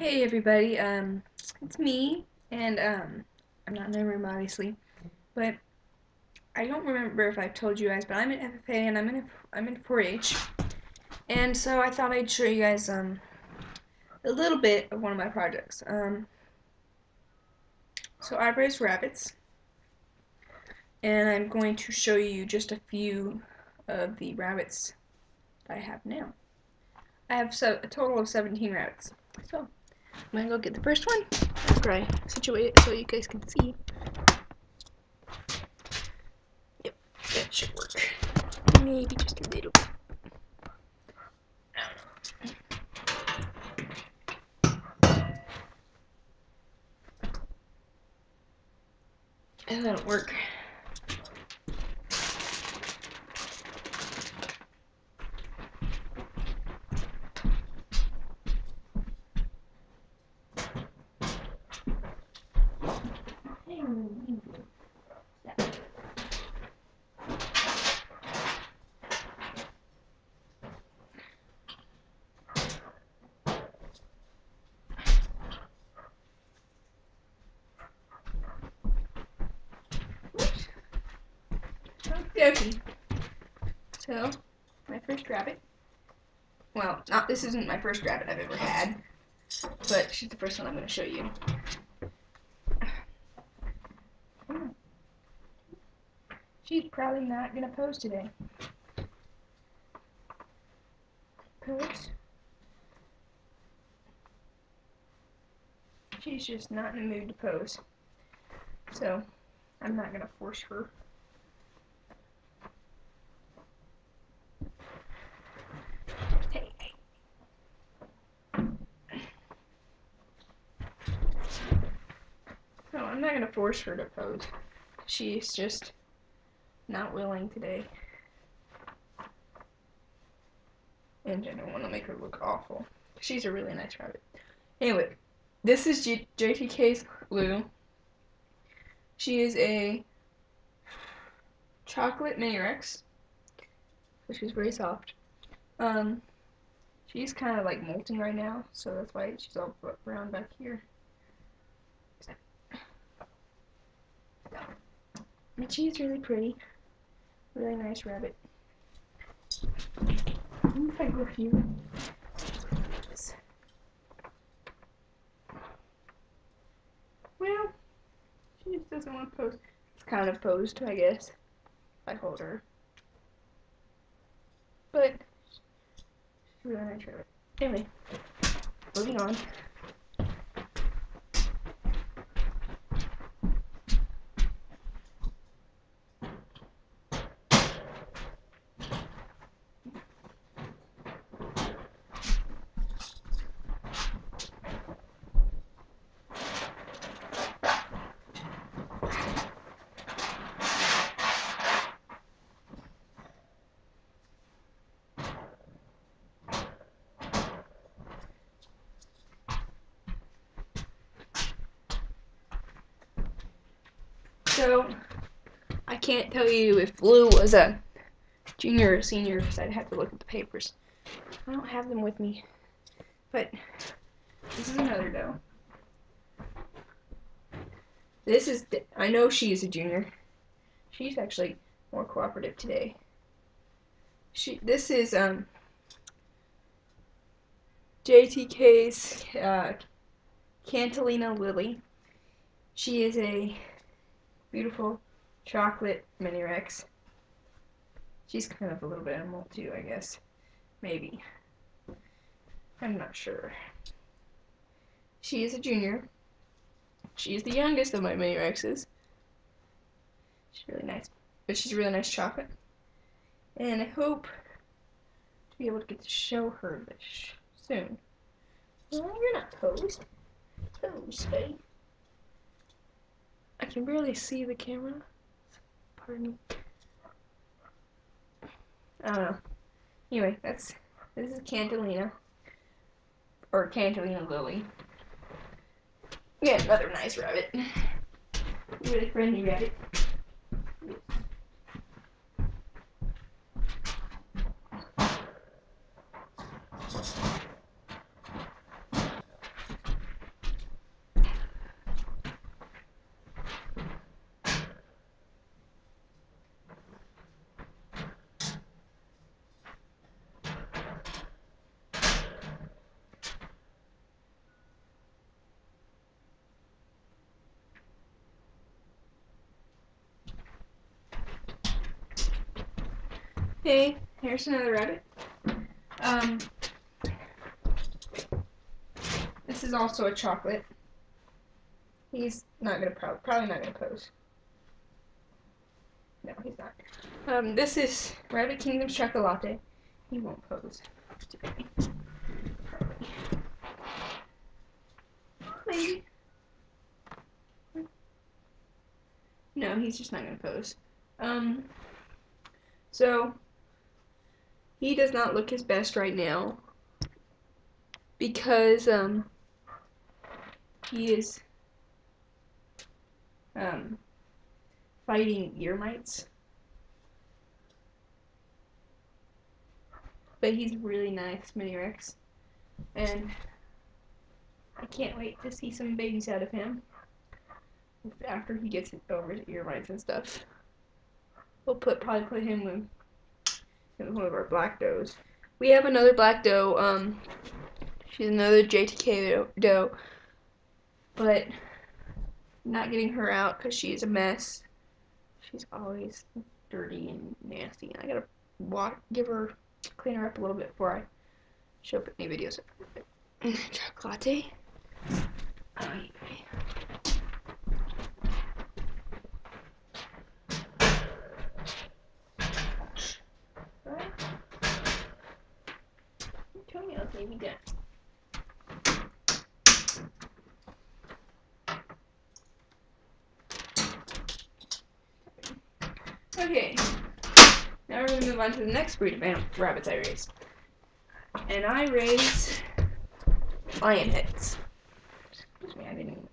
Hey everybody, um, it's me, and um, I'm not in the room obviously, but I don't remember if I've told you guys, but I'm in FFA and I'm in I'm in 4-H, and so I thought I'd show you guys um a little bit of one of my projects. Um, so I raise rabbits, and I'm going to show you just a few of the rabbits that I have now. I have so a total of 17 rabbits. So. I'm gonna go get the first one after I situate it so you guys can see. Yep, that should work. Maybe just a little bit. And that'll work. Okay. So, my first rabbit. Well, not this isn't my first rabbit I've ever had, but she's the first one I'm going to show you. She's probably not going to pose today. Pose. She's just not in the mood to pose. So, I'm not going to force her. Hey, hey. Force her to pose. She's just not willing today. And I don't want to make her look awful. She's a really nice rabbit. Anyway, this is G JTK's Lou. She is a chocolate mini Rex. So she's very soft. Um, she's kind of like molting right now, so that's why she's all brown back here. And she's really pretty. Really nice rabbit. If I go here. Well, she just doesn't want to pose. It's kind of posed, I guess. I hold her. But, she's really nice rabbit. Anyway, moving on. So, I can't tell you if Blue was a junior or senior because I'd have to look at the papers. I don't have them with me. But, this is another doe. This is, I know she's a junior. She's actually more cooperative today. She, this is, um, JTK's, uh, Cantalina Lily. She is a beautiful chocolate mini Rex. She's kind of a little bit animal too, I guess. Maybe. I'm not sure. She is a junior. She is the youngest of my mini Rexes. She's really nice. But she's a really nice chocolate. And I hope to be able to get to show her this soon. Well, you're not posed. Pose, buddy. I can barely see the camera. Pardon me. I don't know. Anyway, that's this is Cantalina. Or Cantalina Lily. Yeah, another nice rabbit. Really friendly rabbit. Hey, here's another rabbit. Um, this is also a chocolate. He's not gonna pro probably not gonna pose. No, he's not. Um, this is Rabbit Kingdom's Chocolate. He won't pose. Maybe. No, he's just not gonna pose. Um, so he does not look his best right now because um he is um fighting ear mites. But he's really nice, Mini Rex. And I can't wait to see some babies out of him after he gets over his ear mites and stuff. We'll put probably put him in, in one of our black does. We have another black doe. Um, she's another JTK doe, but not getting her out because she's a mess. She's always dirty and nasty. And I gotta walk, give her, clean her up a little bit before I show up any videos. Chocolate. Oh, Tell me, I'll leave you down. Okay, now we're going to move on to the next breed of rabbits I raised. And I raised lion heads. Excuse me, I didn't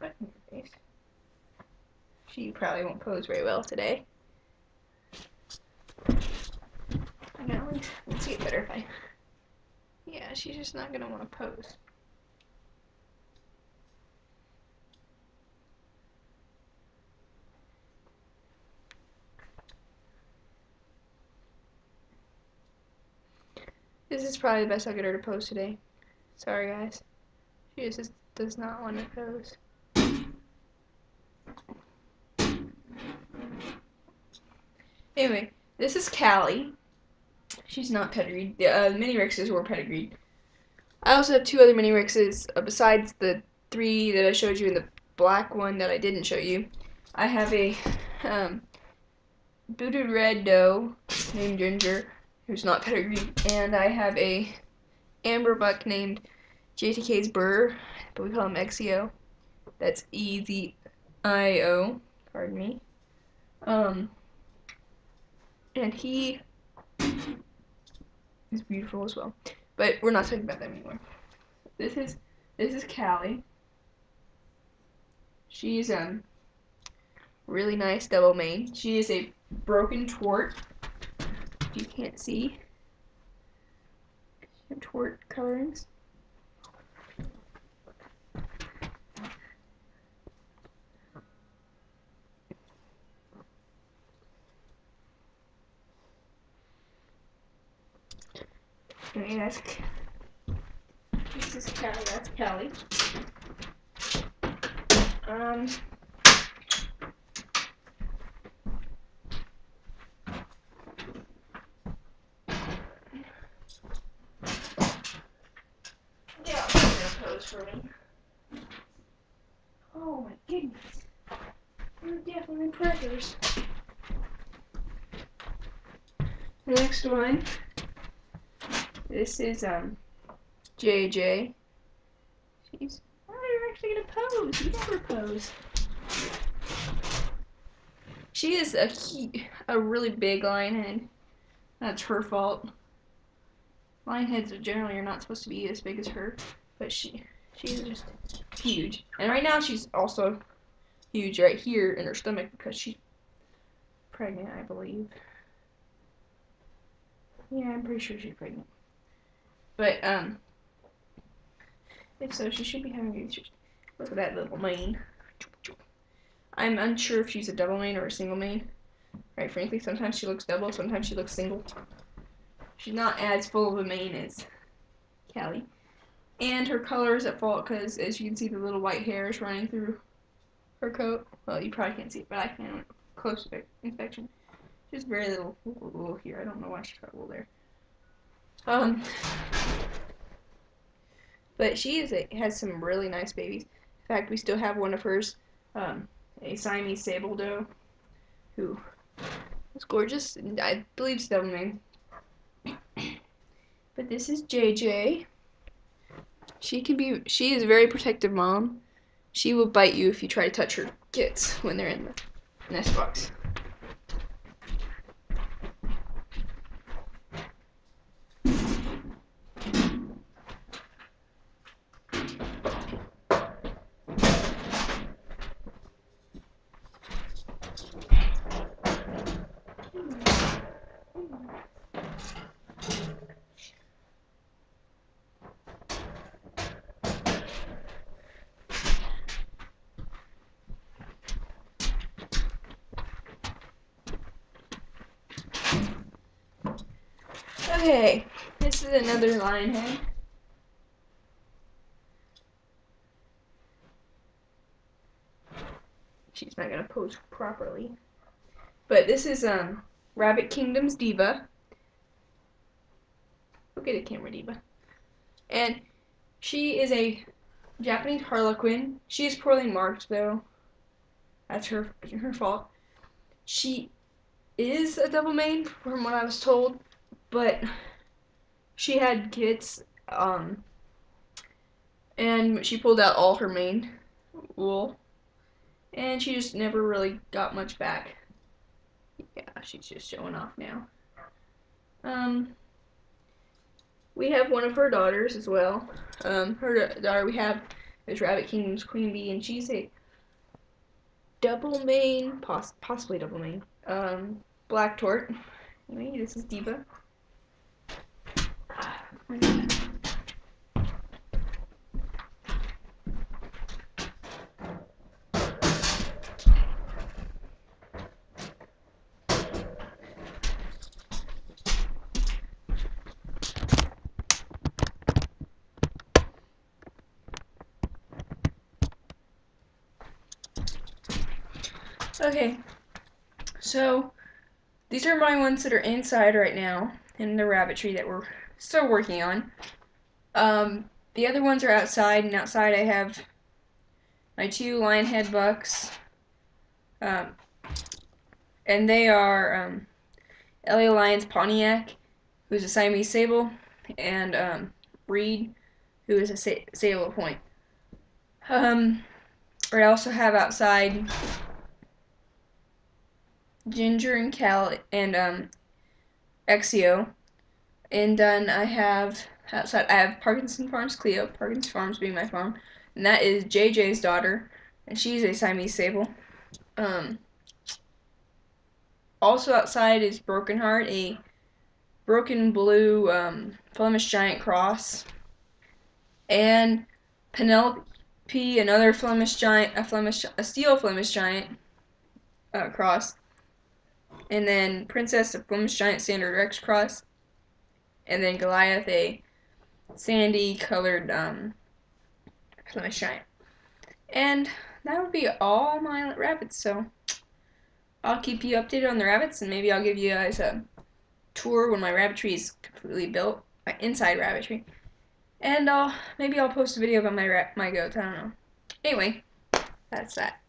your face. She probably won't pose very well today. Now, let's get better if I... Yeah, she's just not going to want to pose. This is probably the best I'll get her to pose today. Sorry, guys. She just does not want to pose. Anyway, this is Callie. She's not pedigreed. The uh, mini Rexes were pedigreed. I also have two other mini Rexes uh, besides the three that I showed you and the black one that I didn't show you. I have a um, booted red doe named Ginger who's not pedigree, and I have a amber buck named JTK's Burr, but we call him Ezio. That's E Z I O. Pardon me. Um, and he is beautiful as well. But we're not talking about that anymore. This is this is Callie. She's um really nice double mane. She is a broken tort you can't see. Tort colorings. Okay, that's this is Callie. That's Callie. Um. Oh my goodness. You're definitely predators. Next one. This is um JJ. She's oh you're actually gonna pose. You never pose. She is a a really big lion head. That's her fault. Lion heads are generally are not supposed to be as big as her, but she She's just huge. And right now she's also huge right here in her stomach because she's pregnant, I believe. Yeah, I'm pretty sure she's pregnant. But, um, if so, she should be having babies. Look at that little mane. I'm unsure if she's a double mane or a single mane. Right, frankly, sometimes she looks double, sometimes she looks single. She's not as full of a mane as Callie. And her color is at fault because, as you can see, the little white hairs running through her coat. Well, you probably can't see it, but I can. Close inspection. There's very little wool here. I don't know why she's got wool there. Um, but she is a, has some really nice babies. In fact, we still have one of hers, um, a Siamese sable doe, who is gorgeous. And I believe still made. but this is JJ. She can be. She is a very protective mom. She will bite you if you try to touch her kits when they're in the nest box. Okay, this is another lion head. She's not gonna pose properly. But this is um Rabbit Kingdom's Diva. Look at the camera, Diva. And she is a Japanese Harlequin. She is poorly marked though. That's her her fault. She is a double mane, from what I was told but she had kits, um, and she pulled out all her mane wool, and she just never really got much back. Yeah, she's just showing off now. Um, we have one of her daughters as well. Um, her daughter we have is Rabbit Kingdom's Queen Bee, and she's a double mane, poss possibly double mane, um, black tort. Anyway, this is Diva. Okay, so these are my ones that are inside right now in the rabbitry that we're still working on. Um, the other ones are outside, and outside I have my two lion head bucks. Um, and they are um, LA Lions Pontiac, who's a Siamese Sable, and um, Reed, who is a sa Sable Point. Um, I also have outside Ginger and Cal and um, Ezio. And then I have outside I have Parkinson Farms Cleo, Parkinson Farms being my farm, and that is JJ's daughter, and she's a Siamese Sable. Um, also outside is Broken Heart, a broken blue um, Flemish Giant cross, and Penelope, another Flemish Giant, a Flemish, a steel Flemish Giant uh, cross, and then Princess, a Flemish Giant Standard Rex cross, and then Goliath a sandy colored um, Plymouth Giant. And that would be all my rabbits, so I'll keep you updated on the rabbits, and maybe I'll give you guys a tour when my rabbitry is completely built, my inside rabbitry. And I'll, maybe I'll post a video about my, my goats, I don't know. Anyway, that's that.